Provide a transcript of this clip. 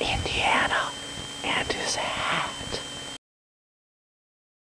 Indiana and his hat.